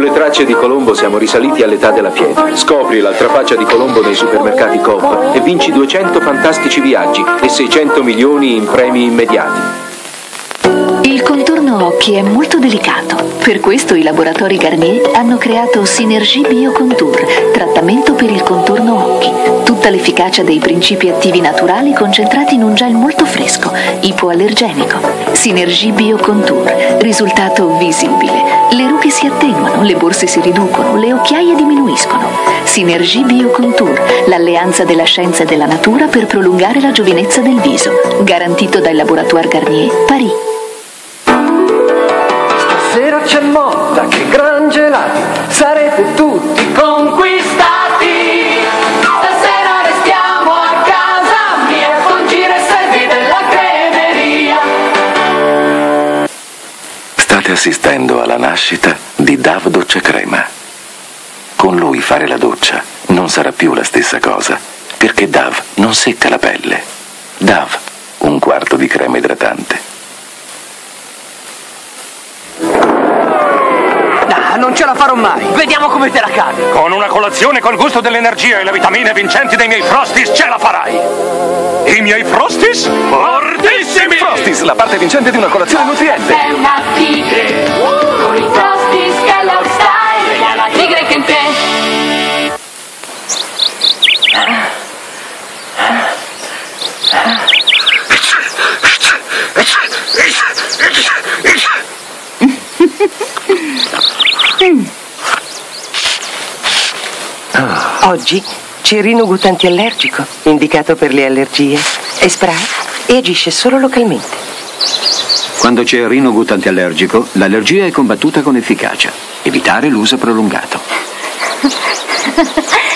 Sulle tracce di Colombo siamo risaliti all'età della pietra. Scopri l'altra faccia di Colombo nei supermercati Coop e vinci 200 fantastici viaggi e 600 milioni in premi immediati. Il contorno occhi è molto delicato. Per questo i laboratori Garnier hanno creato Synergie Biocontour, trattamento per il contorno occhi. Tutta l'efficacia dei principi attivi naturali concentrati in un gel molto fresco, ipoallergenico. Synergie Biocontour, risultato visibile. Le rughe si attenuano, le borse si riducono, le occhiaie diminuiscono. Synergie Biocontour, l'alleanza della scienza e della natura per prolungare la giovinezza del viso. Garantito dal Laboratoire Garnier, Paris. Stasera c'è moda, che gran gelati, sarete tutti Dav Doccia Crema. Con lui fare la doccia non sarà più la stessa cosa, perché Dav non secca la pelle. Dav, un quarto di crema idratante. Ah, non ce la farò mai. Vediamo come te la cavi. Con una colazione col gusto dell'energia e le vitamine vincenti dei miei Frosties ce la farai! I miei Frosties? Fortissimi! Frosties, la parte vincente di una colazione nutriente. È una tigre con i Frosties Kellogg Style. È la tigre che in te. Oggi cerino gutta antiallergico, indicato per le allergie. È spray e agisce solo localmente. Quando c'è rinogut antiallergico, l'allergia è combattuta con efficacia. Evitare l'uso prolungato.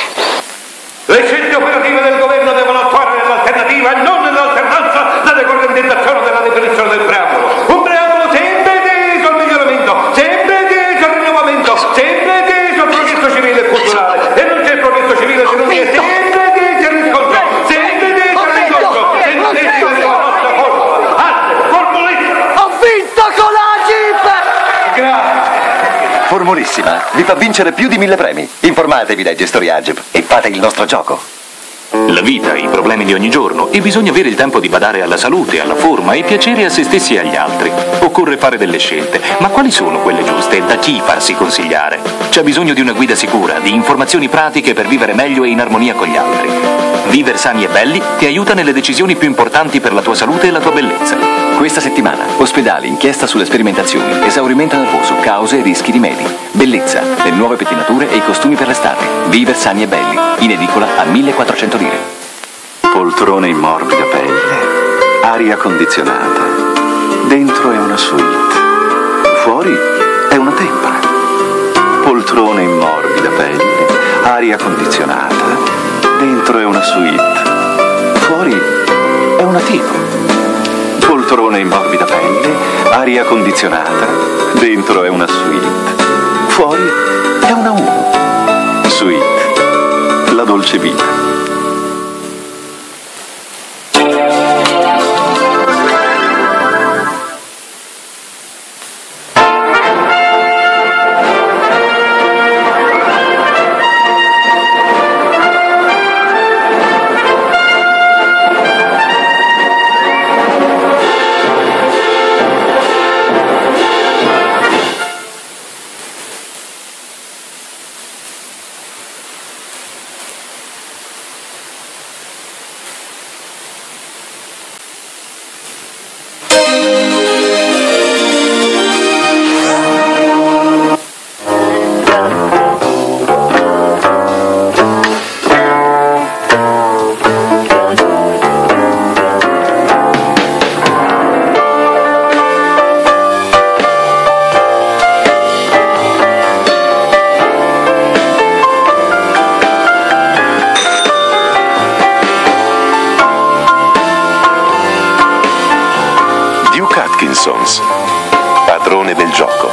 Le scelte operative del governo devono attuare nell'alternativa e non nell'alternanza la decorrendizzazione della definizione del preambolo. Un preambolo sempre teso al miglioramento, sempre teso al rinnovamento, sempre teso al progresso civile e culturale. E non c'è progresso civile se non vi è sempre teso al riscontro, sempre teso al riscontro, sempre teso alla nostra formula. Arte, formulista! Ho vinto con la Jeep! Formulissima, vi fa vincere più di mille premi. Informatevi dai gestori Agep e fate il nostro gioco. La vita, i problemi di ogni giorno e bisogna avere il tempo di badare alla salute, alla forma e piacere a se stessi e agli altri. Occorre fare delle scelte, ma quali sono quelle giuste e da chi farsi consigliare? C'è bisogno di una guida sicura, di informazioni pratiche per vivere meglio e in armonia con gli altri. Viver sani e belli ti aiuta nelle decisioni più importanti per la tua salute e la tua bellezza. Questa settimana, ospedali, inchiesta sulle sperimentazioni, esaurimento nervoso, cause e rischi di medi, bellezza, le nuove pettinature e i costumi per l'estate. Viver sani e belli, in edicola a 1400 lire. Poltrone in morbida pelle, aria condizionata. Dentro è una suite, fuori è una tempra. Poltrone in morbida pelle, aria condizionata. Dentro è una suite, fuori è una tipo. Poltrone in morbida pelle, aria condizionata. Dentro è una suite, fuori è una uno. Dolce vita. Duke Atkinsons, padrone del gioco.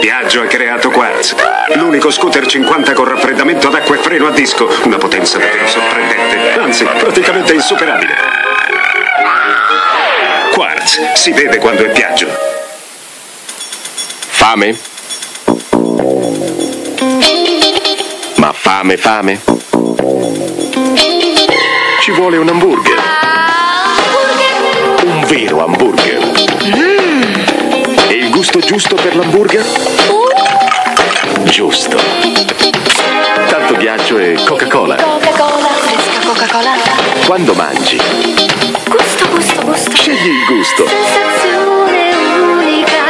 Piaggio ha creato Quartz, l'unico scooter 50 con raffreddamento ad acqua e freno a disco, una potenza davvero sorprendente, anzi praticamente insuperabile. Quartz, si vede quando è piaggio. Fame? Ma fame, fame? Ci vuole un hamburger. Un vero hamburger. E il gusto giusto per l'hamburger? Giusto. Tanto ghiaccio e Coca-Cola. Coca-Cola, fresca Coca-Cola. Quando mangi, Gusto, gusto, gusto. scegli il gusto. Sensazione unica.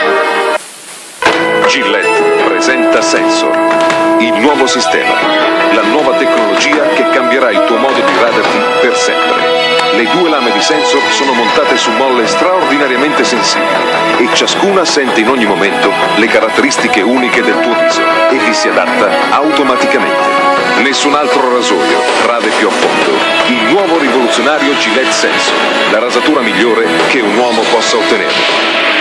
Gillette presenta Sensor, il nuovo sistema, per sempre. Le due lame di sensor sono montate su molle straordinariamente sensibili e ciascuna sente in ogni momento le caratteristiche uniche del tuo viso e vi si adatta automaticamente. Nessun altro rasoio rade più a fondo. Il nuovo rivoluzionario Gillette Sensor, la rasatura migliore che un uomo possa ottenere.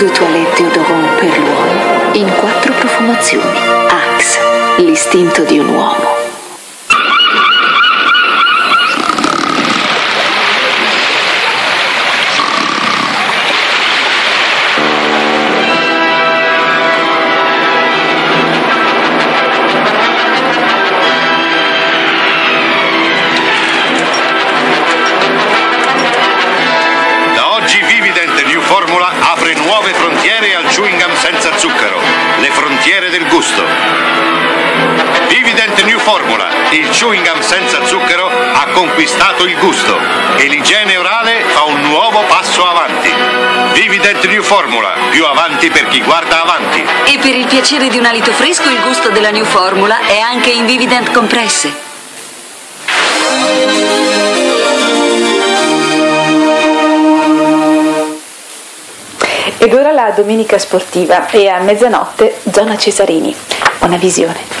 De toilette et odorant per l'uomo, in quattro profumazioni. Axe, l'istinto di un uomo. Formula apre nuove frontiere al chewing gum senza zucchero, le frontiere del gusto. Vivident New Formula, il chewing gum senza zucchero ha conquistato il gusto e l'igiene orale fa un nuovo passo avanti. Vivident New Formula, più avanti per chi guarda avanti. E per il piacere di un alito fresco, il gusto della New Formula è anche in Vivident Compresse. Ed ora la domenica sportiva e a mezzanotte zona Cesarini. Buona visione.